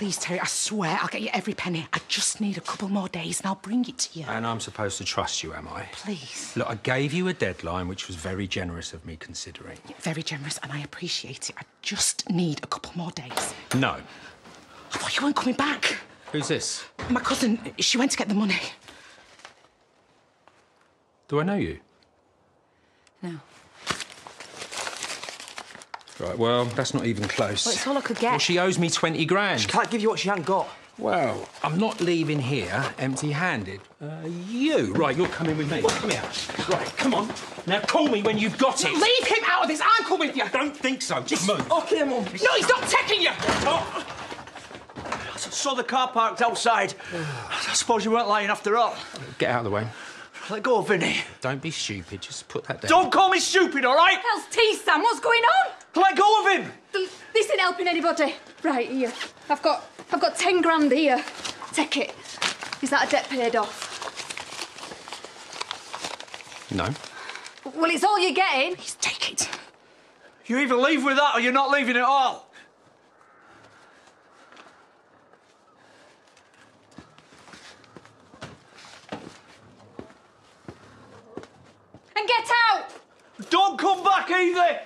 Please, Terry, I swear I'll get you every penny. I just need a couple more days and I'll bring it to you. And I'm supposed to trust you, am I? Please. Look, I gave you a deadline, which was very generous of me considering. Very generous, and I appreciate it. I just need a couple more days. No. I thought you weren't coming back. Who's this? My cousin, she went to get the money. Do I know you? No. Right, well, that's not even close. Well, it's all I could get. Well, she owes me 20 grand. She can't give you what she ain't got. Well, I'm not leaving here empty-handed. Uh, you, right, you're coming with me. Come here. Right, come on. Now call me when you've got it. Leave him out of this. I'm coming with you. I don't think so. Just move. Okay, Mum. No, he's not taking you. Oh. I saw the car parked outside. I suppose you weren't lying after all. Get out of the way. Let go, of Vinny. Don't be stupid. Just put that down. Don't call me stupid, all right? Hell's tea, Sam. What's going on? Let go of him. Th- This ain't helping anybody. Right here, I've got, I've got ten grand here. Take it. Is that a debt paid off? No. Well, it's all you're getting. Please take it. You either leave with that or you're not leaving at all. And get out. Don't come back either.